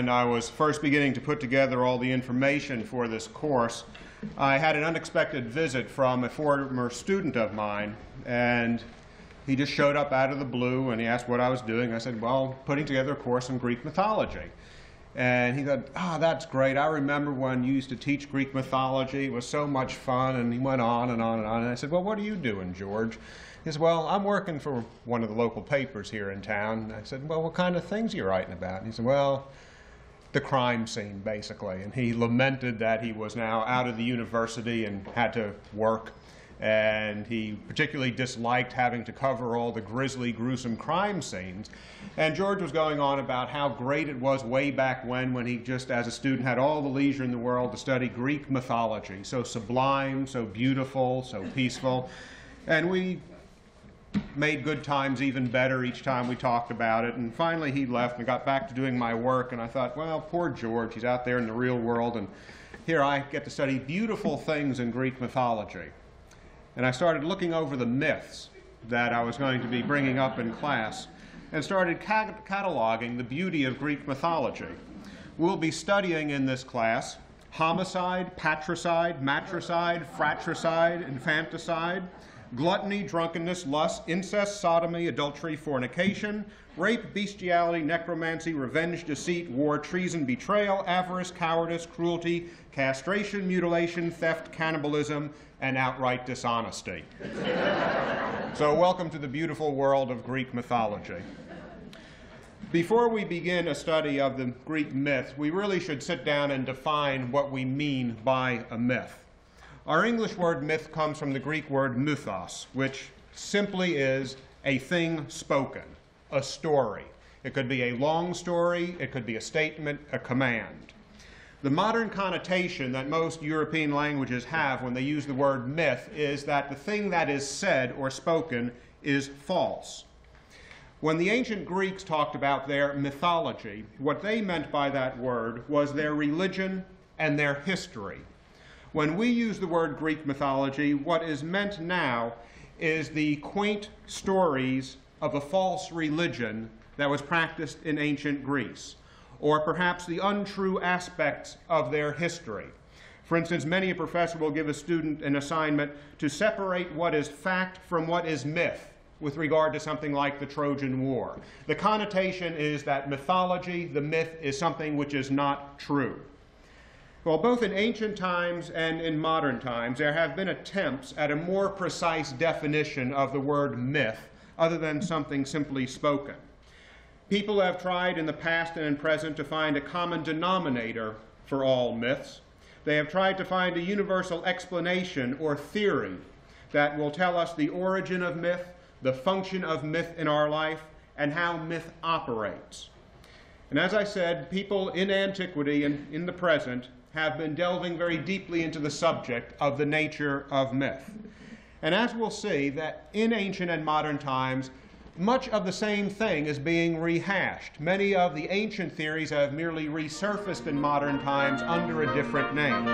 when I was first beginning to put together all the information for this course, I had an unexpected visit from a former student of mine, and he just showed up out of the blue and he asked what I was doing. I said, well, putting together a course on Greek mythology. And he said, ah, oh, that's great. I remember when you used to teach Greek mythology. It was so much fun. And he went on and on and on. And I said, well, what are you doing, George? He said, well, I'm working for one of the local papers here in town. And I said, well, what kind of things are you writing about? And he said, well, the crime scene, basically. And he lamented that he was now out of the university and had to work. And he particularly disliked having to cover all the grisly, gruesome crime scenes. And George was going on about how great it was way back when, when he just, as a student, had all the leisure in the world to study Greek mythology. So sublime, so beautiful, so peaceful. And we made good times even better each time we talked about it. And finally he left and got back to doing my work. And I thought, well, poor George, he's out there in the real world. And here I get to study beautiful things in Greek mythology. And I started looking over the myths that I was going to be bringing up in class and started cat cataloging the beauty of Greek mythology. We'll be studying in this class homicide, patricide, matricide, fratricide, infanticide, gluttony, drunkenness, lust, incest, sodomy, adultery, fornication, rape, bestiality, necromancy, revenge, deceit, war, treason, betrayal, avarice, cowardice, cruelty, castration, mutilation, theft, cannibalism, and outright dishonesty. so welcome to the beautiful world of Greek mythology. Before we begin a study of the Greek myth, we really should sit down and define what we mean by a myth. Our English word myth comes from the Greek word mythos, which simply is a thing spoken, a story. It could be a long story, it could be a statement, a command. The modern connotation that most European languages have when they use the word myth is that the thing that is said or spoken is false. When the ancient Greeks talked about their mythology, what they meant by that word was their religion and their history. When we use the word Greek mythology, what is meant now is the quaint stories of a false religion that was practiced in ancient Greece, or perhaps the untrue aspects of their history. For instance, many a professor will give a student an assignment to separate what is fact from what is myth with regard to something like the Trojan War. The connotation is that mythology, the myth, is something which is not true. Well, both in ancient times and in modern times, there have been attempts at a more precise definition of the word myth other than something simply spoken. People have tried in the past and in present to find a common denominator for all myths. They have tried to find a universal explanation or theory that will tell us the origin of myth, the function of myth in our life, and how myth operates. And as I said, people in antiquity and in the present have been delving very deeply into the subject of the nature of myth. And as we'll see, that in ancient and modern times, much of the same thing is being rehashed. Many of the ancient theories have merely resurfaced in modern times under a different name.